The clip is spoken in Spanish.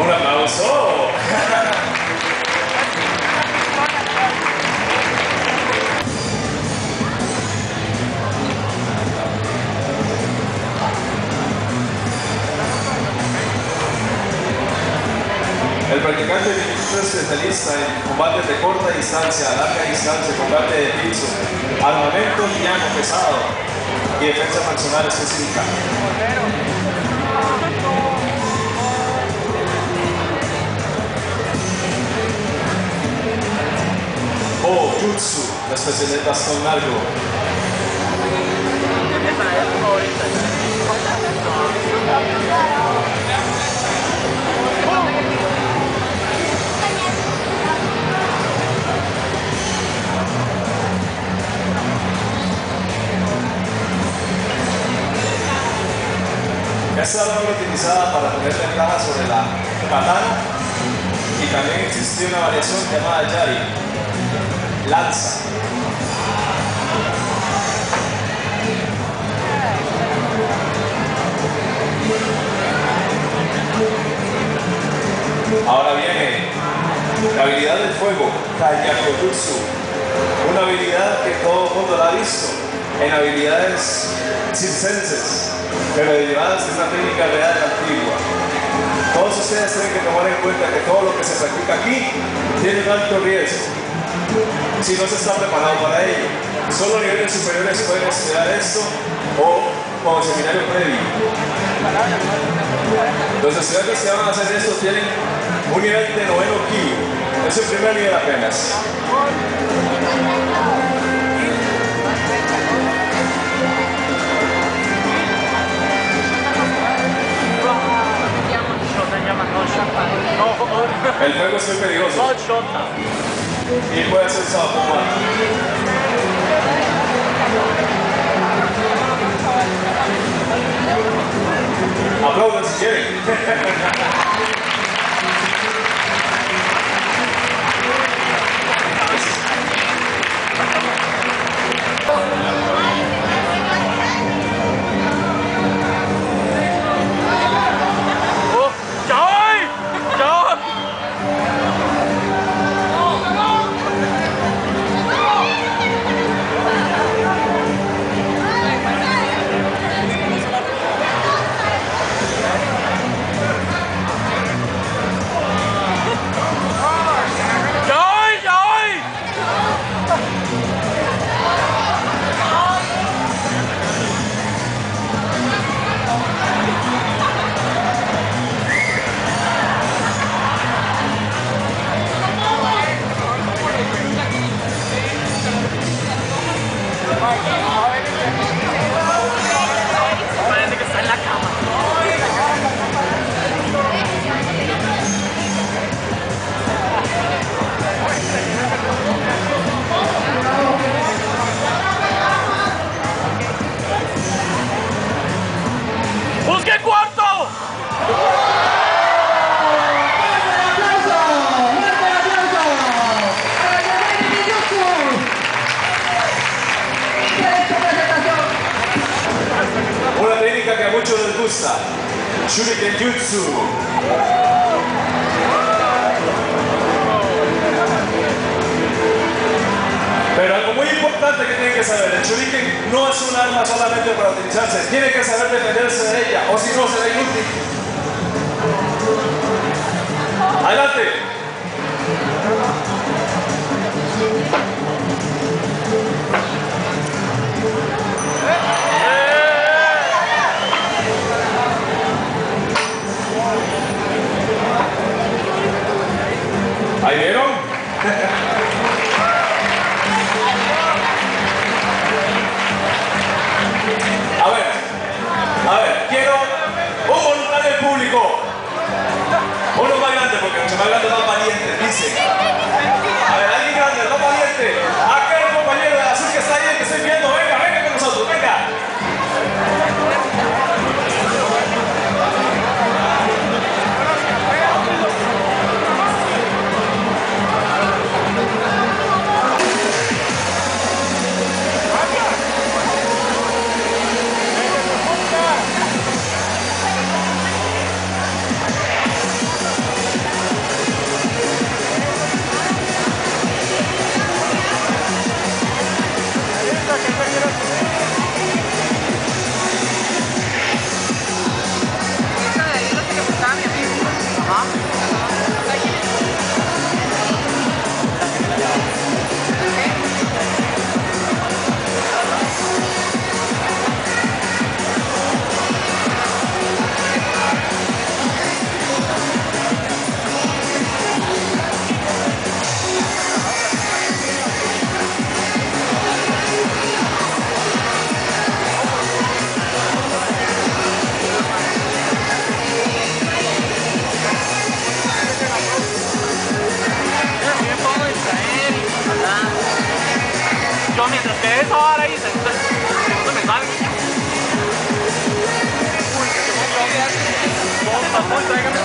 Un aplauso. El practicante es especialista en combates de corta distancia, larga distancia, combate de piso, armamento llano pesado y defensa personal específica. O Jutsu, la especialidad de Era utilizada para tener ventaja sobre la katana y también existía una variación llamada yari, lanza. Ahora viene la habilidad del fuego, Kayakotutsu, una habilidad que todo el mundo la ha visto en habilidades circenses, pero derivadas de una técnica real antigua. Todos ustedes tienen que tomar en cuenta que todo lo que se practica aquí tiene un alto riesgo si no se está preparado para ello. Solo niveles superiores pueden estudiar esto o como seminario previo. Los estudiantes que van a hacer esto tienen un nivel de noveno ki. Es el primer nivel apenas. El fuego es muy peligroso y puede ser arma. Aplaudan si quieren. gusta. Shuriken Jutsu. Pero algo muy importante que tienen que saber, el shuriken no es un arma solamente para utilizarse, tiene que saber defenderse de ella, o si no será inútil. Adelante. 方面的别说了一整个，都没穿。我怎么摔个头？